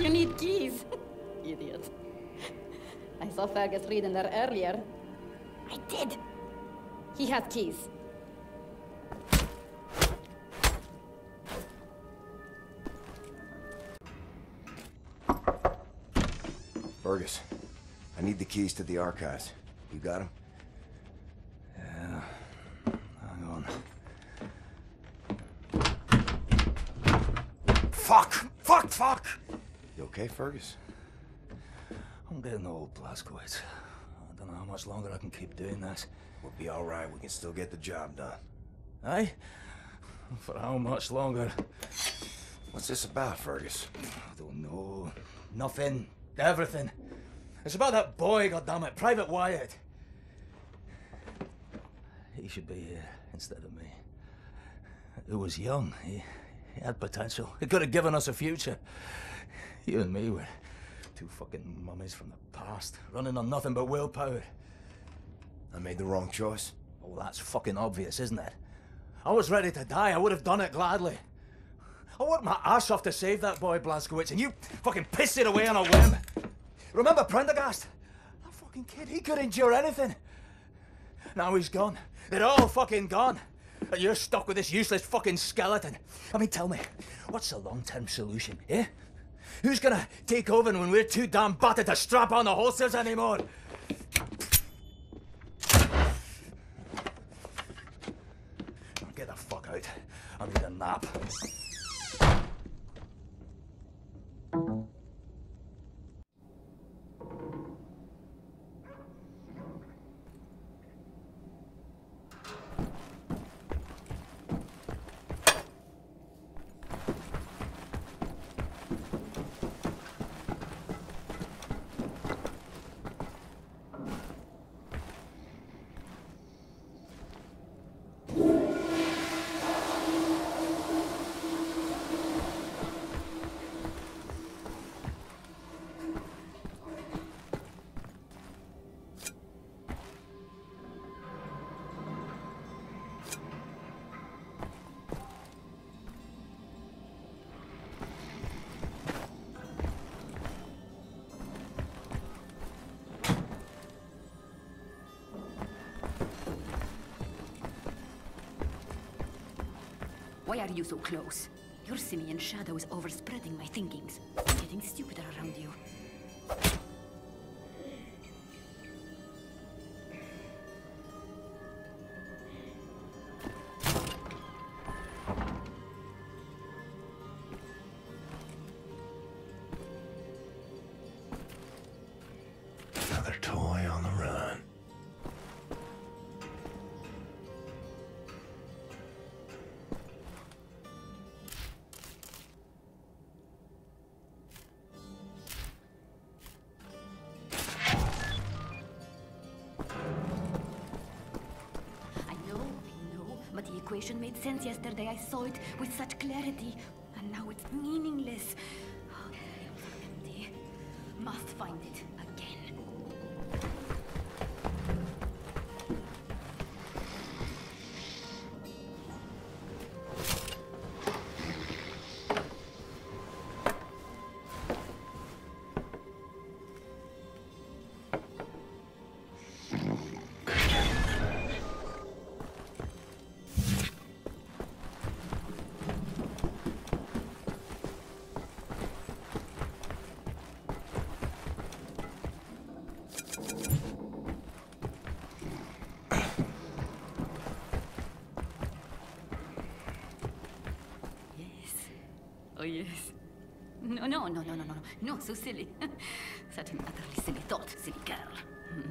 You need keys. Idiot. I saw Fergus reading there earlier. I did. He has keys. Fergus, I need the keys to the archives. You got them? Yeah. Hang on. Fuck! Fuck! Fuck! You okay, Fergus? I'm getting old, Blazkowicz. I don't know how much longer I can keep doing this. We'll be all right. We can still get the job done. Aye? For how much longer? What's this about, Fergus? I don't know. Nothing. Everything. It's about that boy, goddammit, Private Wyatt. He should be here instead of me. He was young. He, he had potential. He could have given us a future. You and me were two fucking mummies from the past, running on nothing but willpower. I made the wrong choice. Oh, that's fucking obvious, isn't it? I was ready to die. I would have done it gladly. I worked my ass off to save that boy, Blazkowicz, and you fucking pissed it away on a whim. Remember Prendergast? That fucking kid, he could endure anything. Now he's gone. They're all fucking gone. And you're stuck with this useless fucking skeleton. I mean, tell me, what's the long-term solution, eh? Who's gonna take over when we're too damn battered to strap on the holsters anymore? Get the fuck out. I need a nap. Why are you so close? Your simian shadow is overspreading my thinkings. I'm getting stupider around you. Situation made sense yesterday. I saw it with such clarity. And now it's meaningless. Oh, empty. Must find it Oh, yes. No, no, no, no, no, no, no, so silly. Such an utterly silly thought, silly girl. Hmm.